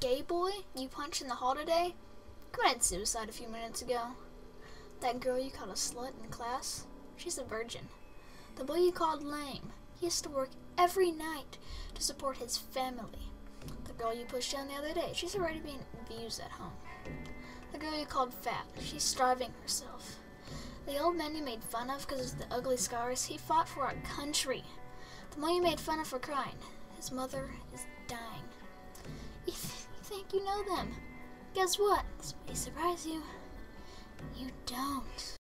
gay boy you punched in the hall today committed suicide a few minutes ago. That girl you called a slut in class, she's a virgin. The boy you called lame, he has to work every night to support his family. The girl you pushed down the other day, she's already being abused at home. The girl you called fat, she's starving herself. The old man you made fun of because of the ugly scars, he fought for our country. The one you made fun of for crying, his mother is dying. You, know them. Guess what? This may surprise you. You don't.